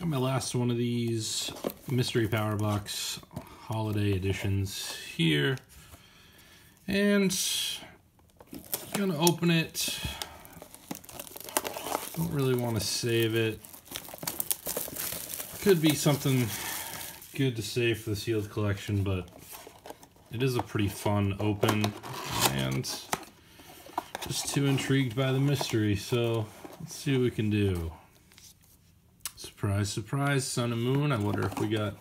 Got my last one of these mystery power box holiday editions here. And gonna open it. Don't really want to save it. Could be something good to save for the sealed collection, but it is a pretty fun open and just too intrigued by the mystery. So let's see what we can do. Surprise, surprise, sun and moon. I wonder if we got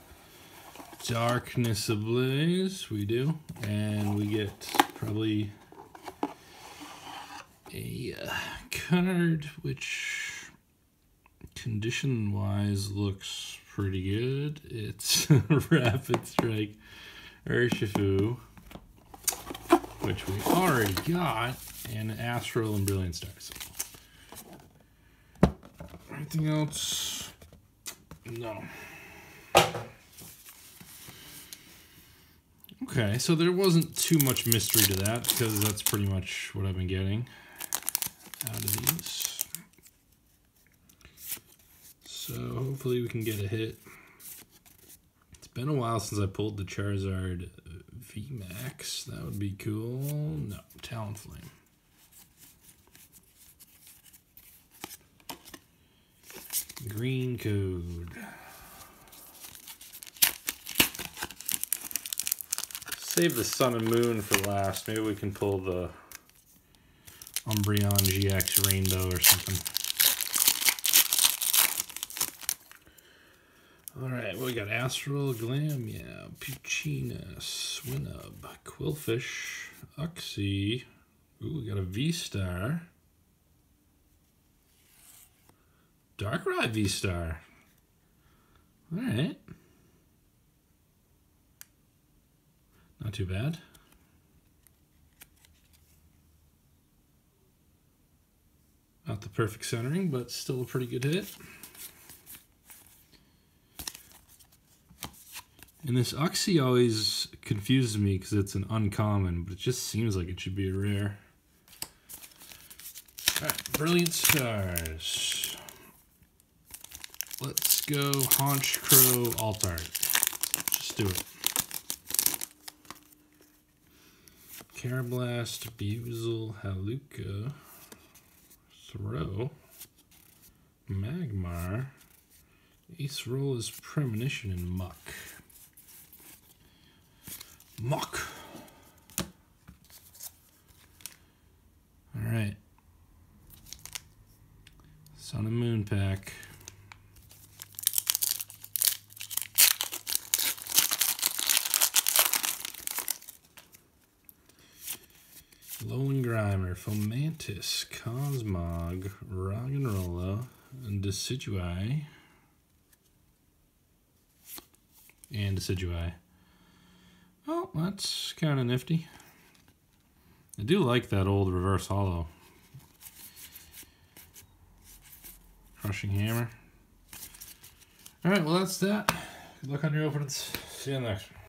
darkness ablaze. We do. And we get probably a uh, card which condition wise looks pretty good. It's Rapid Strike Urshifu, which we already got, and Astral and Brilliant Stars. Anything else? No. Okay, so there wasn't too much mystery to that because that's pretty much what I've been getting out of these. So hopefully we can get a hit. It's been a while since I pulled the Charizard VMAX. That would be cool. No, Talonflame. Green code. Save the sun and moon for last. Maybe we can pull the Umbreon GX Rainbow or something. Alright, well, we got Astral, Glameow, Puccina, Swinub, Qwilfish, Uxie. Ooh, we got a V-Star. Darkrai V-Star. Alright. Not too bad. Not the perfect centering, but still a pretty good hit. And this Uxie always confuses me because it's an uncommon, but it just seems like it should be a rare. Alright, Brilliant Stars. Let's go Honchkrow Alt Art. Just do it. Karrablast, Buizel, Hawlucha, Throh, Magmar, Acerola's Premonition, and Muk. Muk! Alright. Sun and Moon pack. Grimer, Fomantis, Cosmog, Roggenrola, and Decidueye. And Decidueye. Oh, that's kind of nifty. I do like that old reverse holo. Crushing Hammer. Alright, well that's that. Good luck on your openings. See you next